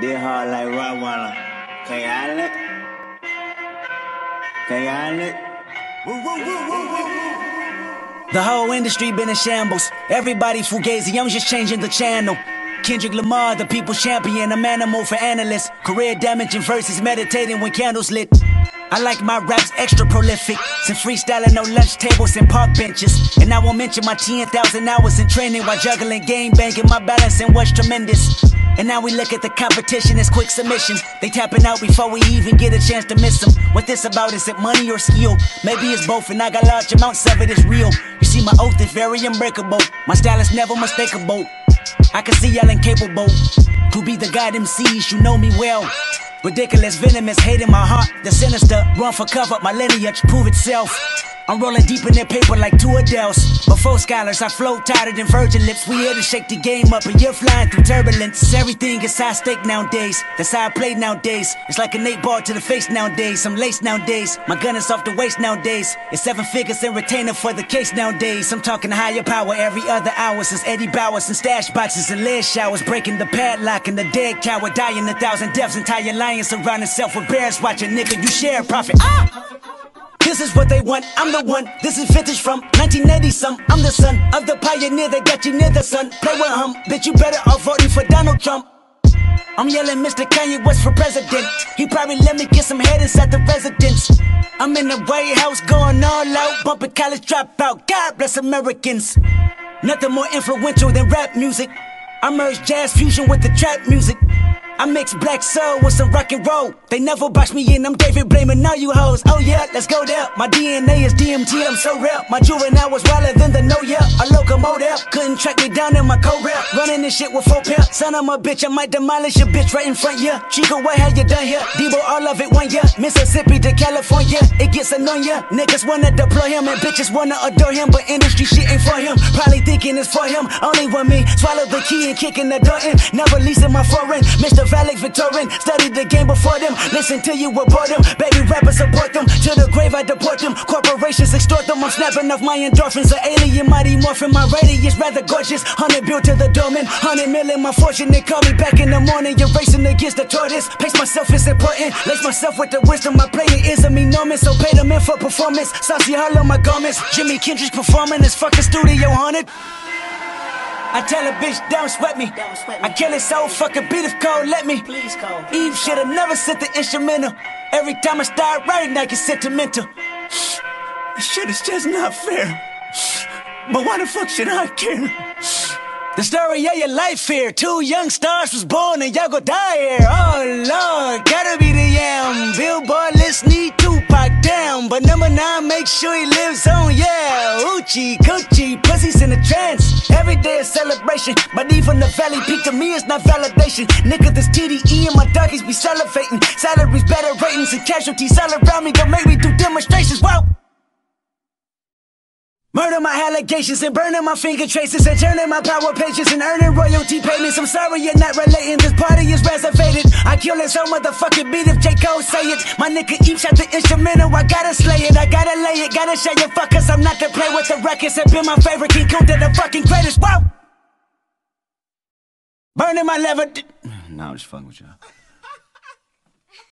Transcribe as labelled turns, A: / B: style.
A: They hard like Rottweiler. Kayale. Kayale.
B: The whole industry been in shambles. Everybody fugazi, I'm just changing the channel. Kendrick Lamar, the people's champion, I'm animal for analysts. Career damaging verses, meditating when candles lit. I like my raps extra prolific. Some freestyling no lunch tables and park benches. And I won't mention my 10,000 hours in training while juggling game banking. My balancing was tremendous. And now we look at the competition as quick submissions. They tapping out before we even get a chance to miss them. What this about? Is it money or skill? Maybe it's both, and I got large amounts of it, it is real. You see, my oath is very unbreakable. My style is never mistakeable. I can see y'all incapable to be the god MCs, you know me well. Ridiculous, venomous, hate in my heart. The sinister, run for cover, my lineage prove itself. I'm rolling deep in their paper like two Adele's. Before scholars, I float tighter than virgin lips. We here to shake the game up, and you're flying through turbulence. Everything is high stake nowadays. That's how I play nowadays. It's like an eight ball to the face nowadays. I'm laced nowadays. My gun is off the waist nowadays. It's seven figures and retainer for the case nowadays. I'm talking higher power every other hour since Eddie Bauers and stash boxes and lead showers. Breaking the padlock and the dead cow dying a thousand deaths. Entire lion surround itself with bears watching. Nigga, you share profit. Ah! This is what they want, I'm the one. This is vintage from 1980 some. I'm the son of the pioneer that got you near the sun. Play with him, bitch, you better off voting for Donald Trump. I'm yelling Mr. Kanye West for president. He probably let me get some head inside the residence. I'm in the White House going all out, bumping college dropout. God bless Americans. Nothing more influential than rap music. I merge jazz fusion with the trap music. I mix black soul with some rock and roll. They never box me in, I'm David blaming all you hoes. Oh yeah, let's go there. My DNA is DMT, I'm so real. My juvenile was wilder than the no yeah. A locomotive couldn't track me down in my co rap. Running this shit with four pair. Son of a bitch, I might demolish your bitch right in front, yeah. Chico, what have you done here? Debo, all of it one year. Mississippi to California, it gets annoying. Niggas wanna deploy him and bitches wanna adore him, but industry shit ain't for him. Probably thinking it's for him. Only one me. Swallow the key and kicking the door in. Never leasing my foreign. Mr. Valak Victorian, studied the game before them. Listen to you abort them. Baby rappers support them. To the grave I deport them. Corporations extort them. I'm snapping off my endorphins. An alien mighty morphin. My radius rather gorgeous. Hundred built to the domain. Hundred million my fortune. They call me back in the morning. You're racing against the tortoise. Pace myself is important. Lace myself with the wisdom. My playing is a enormous. So pay the in for performance. Saucy hollow my garments. Jimmy Kendrick's performing. This fucking studio haunted. I tell a bitch, don't sweat me.
C: Don't sweat me.
B: I kill it so fucking beat if cold, let me.
C: Please call.
B: Eve should've never sent the instrumental. Every time I start writing, I get sentimental. This shit is just not fair. But why the fuck should I care? The story of your life here. Two young stars was born and y'all go die here. Oh Lord, gotta be the yam. Billboard list need. But number nine, make sure he lives on, yeah. Oochie, coochie, pussies in a trance. Every day a celebration. My But even the valley peak to me is not validation. Nigga, this TDE and my doggies be salivating. Salaries, better ratings, and casualties all around me. Don't make me do demonstrations. Whoa. Murder my allegations and burning my finger traces and turning my power pages and earning royalty payments. I'm sorry you're not relating. This party is reservated. I kill it so motherfucking beat if J. Cole say it. My nigga each shot the instrumental. I gotta slay it. I gotta lay it. Gotta show you fuckers I'm not to play with the records. Have been my favorite King Kunta, the fucking greatest. Whoa! Burning my lever.
A: Nah, I'm just fucking with y'all.